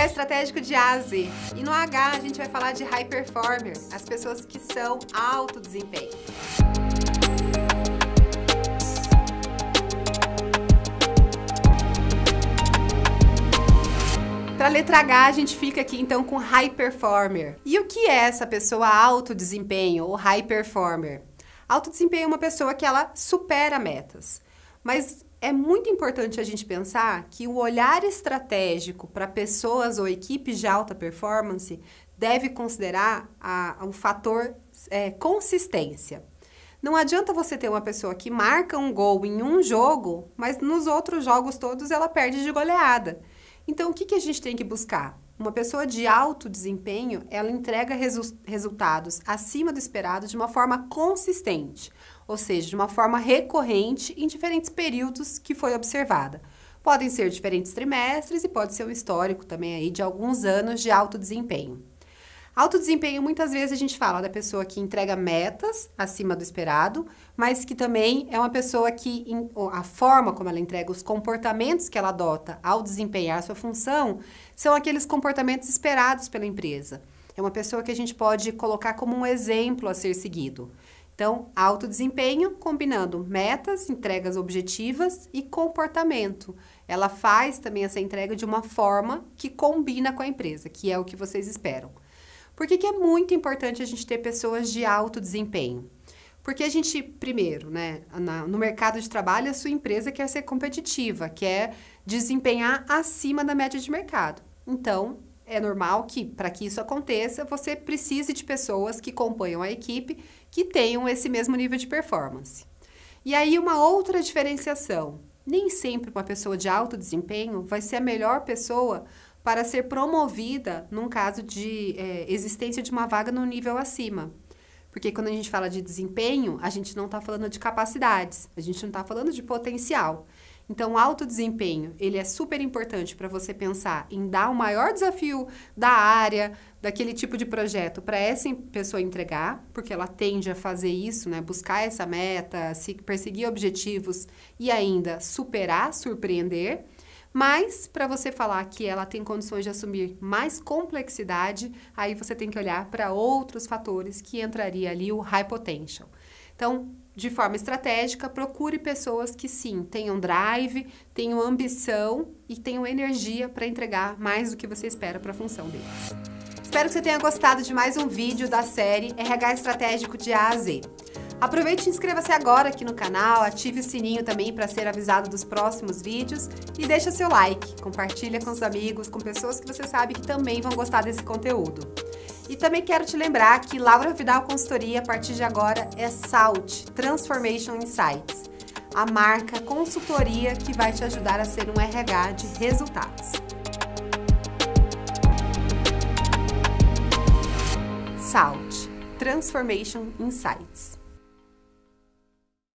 RH estratégico de A a Z. E no H a gente vai falar de high performer, as pessoas que são alto desempenho. Para a letra H, a gente fica aqui então com high performer. E o que é essa pessoa alto desempenho ou high performer? Alto desempenho é uma pessoa que ela supera metas. Mas é muito importante a gente pensar que o olhar estratégico para pessoas ou equipes de alta performance deve considerar a, um fator é, consistência. Não adianta você ter uma pessoa que marca um gol em um jogo, mas nos outros jogos todos ela perde de goleada. Então, o que, que a gente tem que buscar? Uma pessoa de alto desempenho, ela entrega resu resultados acima do esperado de uma forma consistente, ou seja, de uma forma recorrente em diferentes períodos que foi observada. Podem ser diferentes trimestres e pode ser um histórico também aí de alguns anos de alto desempenho. Alto desempenho, muitas vezes a gente fala da pessoa que entrega metas acima do esperado, mas que também é uma pessoa que a forma como ela entrega, os comportamentos que ela adota ao desempenhar sua função, são aqueles comportamentos esperados pela empresa. É uma pessoa que a gente pode colocar como um exemplo a ser seguido. Então, alto desempenho combinando metas, entregas objetivas e comportamento. Ela faz também essa entrega de uma forma que combina com a empresa, que é o que vocês esperam. Por que, que é muito importante a gente ter pessoas de alto desempenho? Porque a gente, primeiro, né, no mercado de trabalho, a sua empresa quer ser competitiva, quer desempenhar acima da média de mercado. Então, é normal que, para que isso aconteça, você precise de pessoas que acompanham a equipe que tenham esse mesmo nível de performance. E aí, uma outra diferenciação: nem sempre uma pessoa de alto desempenho vai ser a melhor pessoa para ser promovida num caso de é, existência de uma vaga no nível acima. Porque quando a gente fala de desempenho, a gente não está falando de capacidades, a gente não está falando de potencial. Então, o alto desempenho, ele é super importante para você pensar em dar o maior desafio da área, daquele tipo de projeto para essa pessoa entregar, porque ela tende a fazer isso, né? Buscar essa meta, se perseguir objetivos e ainda superar, surpreender. Mas, para você falar que ela tem condições de assumir mais complexidade, aí você tem que olhar para outros fatores que entraria ali o high potential. Então, de forma estratégica, procure pessoas que sim, tenham drive, tenham ambição e tenham energia para entregar mais do que você espera para a função deles. Espero que você tenha gostado de mais um vídeo da série RH Estratégico de A a Z. Aproveite e inscreva-se agora aqui no canal, ative o sininho também para ser avisado dos próximos vídeos e deixa seu like, compartilha com os amigos, com pessoas que você sabe que também vão gostar desse conteúdo. E também quero te lembrar que Laura Vidal Consultoria, a partir de agora, é SALT, Transformation Insights, a marca consultoria que vai te ajudar a ser um RH de resultados. SALT, Transformation Insights.